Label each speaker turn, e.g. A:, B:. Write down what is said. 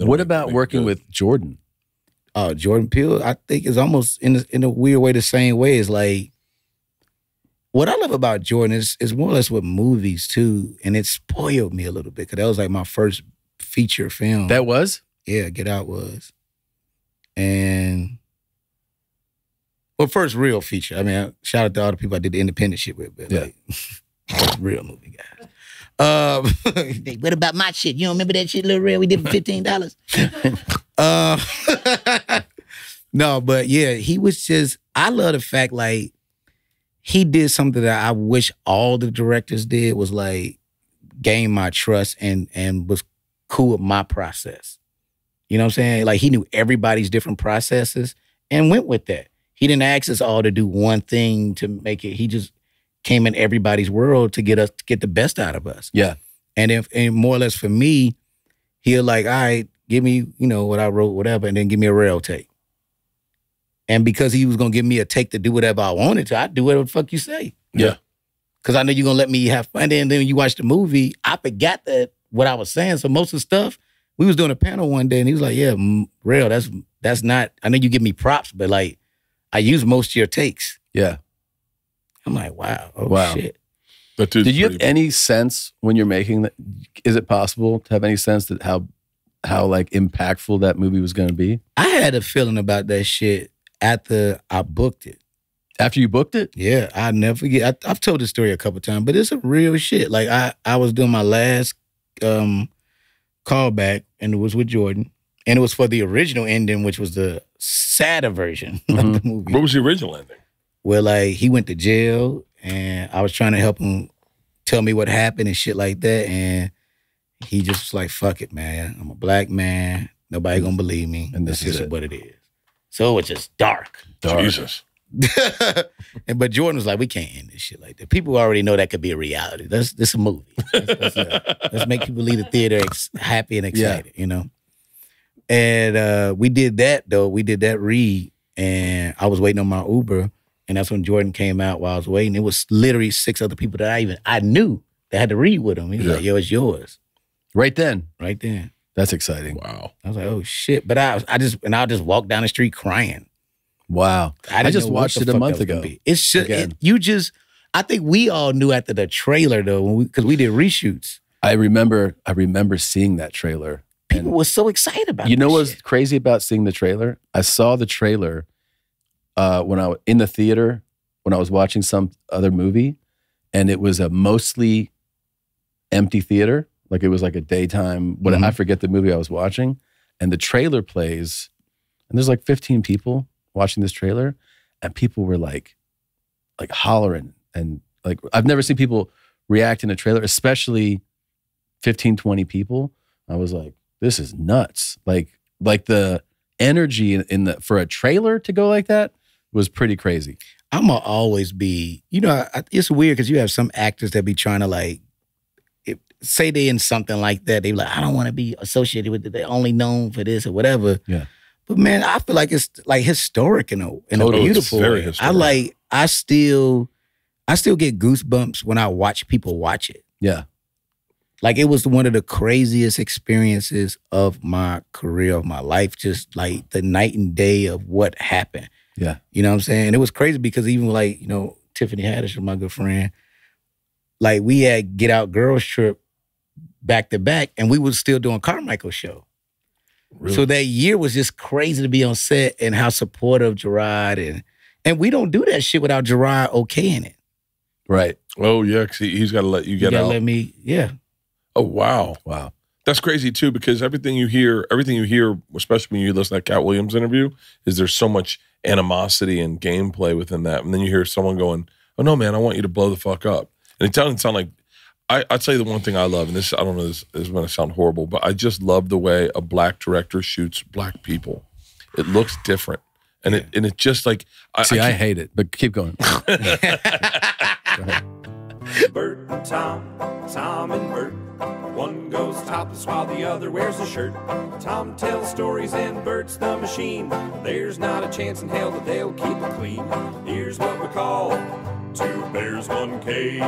A: It'll
B: what
A: make-
B: about
A: make
B: working
A: good.
B: with Jordan?
C: uh, Jordan Peele, I think is almost in a, in a weird way the same way. Is like what I love about Jordan is is more or less with movies too, and it spoiled me a little bit because that was like my first feature film.
B: That was
C: yeah, Get Out was, and well, first real feature. I mean, shout out to all the people I did the independent shit with, but
B: Yeah.
C: like, real movie guys. Um, what about my shit? You don't remember that shit, Lil Rel? We did for fifteen dollars. uh, no, but yeah, he was just. I love the fact like he did something that I wish all the directors did was like gain my trust and and was cool with my process. You know what I'm saying? Like he knew everybody's different processes and went with that. He didn't ask us all to do one thing to make it. He just came in everybody's world to get us to get the best out of us.
B: yeah.
C: And if and more or less for me, he'll like, all right, give me, you know, what I wrote, whatever, and then give me a Rel take. And because he was gonna give me a take to do whatever I wanted to, I'd do whatever the fuck you say.
B: Yeah.
C: Cause I know you're gonna let me have fun. And then, you watch the movie, I forgot that what I was saying. So most of the stuff, we was doing a panel one day and he was like, Yeah, mm, Rel, that's that's not, I know you give me props, but like I use most of your takes.
B: Yeah.
C: I'm like, wow, oh
B: Wow.
C: shit.
A: That
B: Did you have
A: pretty-
B: any sense when you're making that? Is it possible to have any sense that how how like impactful that movie was going to be
C: I had a feeling about that shit after I booked it.
B: after you booked it?
C: Yeah, I never forget. I, I've told this story a couple times, but it's a real shit. Like I, I was doing my last um callback, and it was with Jordan, and it was for the original ending, which was the sadder version of the movie,
A: What was the original ending?
C: Where like he went to jail, and I was trying to help him tell me what happened and shit like that, and he just was like, "Fuck it, man. I'm a black man. Nobody gonna believe me,
B: And this
C: this
B: is
C: is
B: it."
C: what it is." So it was just dark.
B: Dark.
A: Jesus.
C: and but Jordan was like, we can't end this shit like that. People already know that could be a reality. That's this is a movie. Let's, let's, uh, let's make people leave the theater ex- happy and excited, you know. And uh, we did that though. We did that read, and I was waiting on my Uber, and that's when Jordan came out while I was waiting. It was literally six other people that I even I knew that had to read with him. He was
A: Yeah.
C: like, "Yo, it's yours,"
B: Right then.
C: right then.
B: That's exciting.
A: Wow.
C: I was like, "Oh shit!" But I, I just and I just walked down the street crying.
B: Wow. I,
C: didn't
B: just watched it a month
C: that was gonna
B: ago.
C: It's just it, you just. I think we all knew after the trailer though, when we because we did reshoots.
B: I remember I remember seeing that trailer.
C: People were so excited about.
B: you know
C: that
B: what's
C: shit.
B: crazy about seeing the trailer? I saw the trailer uh, when I was in the theater when I was watching some other movie, and it was a mostly empty theater. Like it was like a daytime. What
C: Mhm.
B: I forget the movie I was watching, and the trailer plays, and there's like 15 people watching this trailer, and people were like, like hollering and like I've never seen people react in a trailer, especially 15, 20 people. I was like, this is nuts. Like, like the energy in the for a trailer to go like that was pretty crazy.
C: I'm gonna always be. You know, I, it's weird because you have some actors that be trying to like. If, say they in something like that, they be like, I don't want to be associated with it. They're only known for this or whatever.
B: Yeah.
C: But man, I feel like it's like historic in a in
B: Totally.
C: a
A: It's
C: beautiful
A: very
C: way. I like. I still, I still get goosebumps when I watch people watch it.
B: Yeah.
C: like it was one of the craziest experiences of my career of my life just like the night and day of what happened
B: Yeah.
C: you know what i'm saying it was crazy because even like you know tiffany haddish my good friend like we had get out girls trip back to back and we was still doing carmichael show
A: Really?
C: so that year was just crazy to be on set and how supportive Jerrod and and we don't do that shit without Jerrod okaying it
B: Right.
A: oh yeah, 'cause he, he's got to let you
C: you
A: get
C: gotta
A: out.
C: let me yeah
A: oh wow,
B: Wow.
A: That's crazy too. Because everything you hear, everything you hear, especially when you listen to that Katt Williams interview, is there's so much animosity and gameplay within that, and then you hear someone going, "Oh no, man, I want you to blow the fuck up," and it doesn't sound like. I, I'd say the one thing I love, and this I don't know, this, this is going to sound horrible, but I just love the way a black director shoots black people. It looks different, and it and it just like I,
B: See, I,
A: keep-
B: hate it, but keep going.
D: Bert and Tom, Tom and Bert. One goes topless while the other wears a shirt. Tom tells stories and Bert's the machine. There's not a chance in hell that they'll keep it clean. Here's what we call two bears, one cave.